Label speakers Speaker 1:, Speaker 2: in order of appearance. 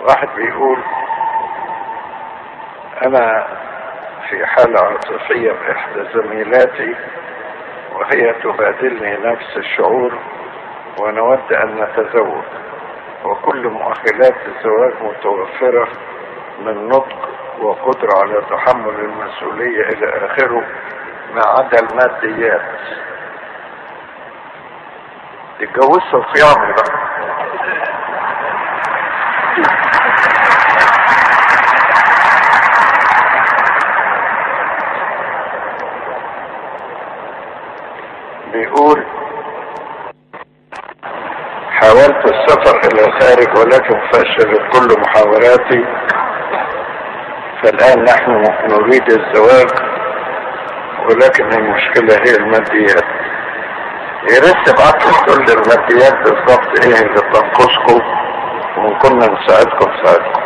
Speaker 1: واحد بيقول أنا في حالة عاطفية باحدى زميلاتي وهي تبادلني نفس الشعور ونود أن نتزوج. وكل مؤهلات الزواج متوفرة من نطق وقدرة على تحمل المسؤولية إلى آخره ما عدا الماديات تتجوزوا الخيام بقى. بيقول حاولت السفر إلى الخارج ولكن فشلت كل محاولاتي فالآن نحن نريد الزواج ولكن المشكلة هي الماديات. يا ريت تبعتوا كل الماديات بالظبط إيه اللي تنقصكم وان كنا نساعدكم ساعدكم.